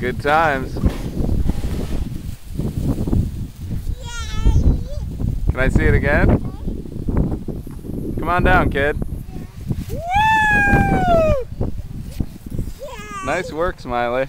Good times. Can I see it again? Come on down, kid. Nice work, Smiley.